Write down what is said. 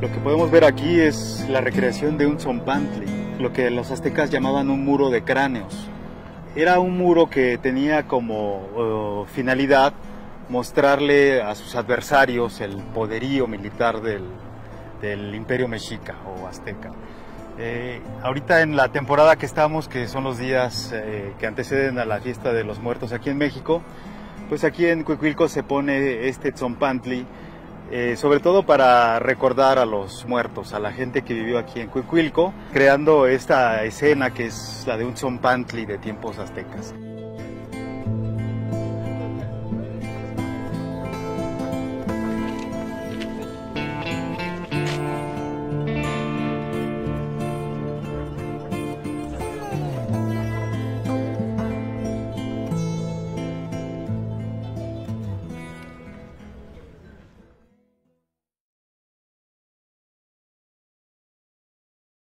Lo que podemos ver aquí es la recreación de un zompantli, lo que los aztecas llamaban un muro de cráneos. Era un muro que tenía como uh, finalidad mostrarle a sus adversarios el poderío militar del, del imperio mexica o azteca. Eh, ahorita en la temporada que estamos, que son los días eh, que anteceden a la fiesta de los muertos aquí en México, pues aquí en Cuicuilco se pone este Tzompantli, eh, sobre todo para recordar a los muertos, a la gente que vivió aquí en Cuicuilco, creando esta escena que es la de un Tzompantli de tiempos aztecas.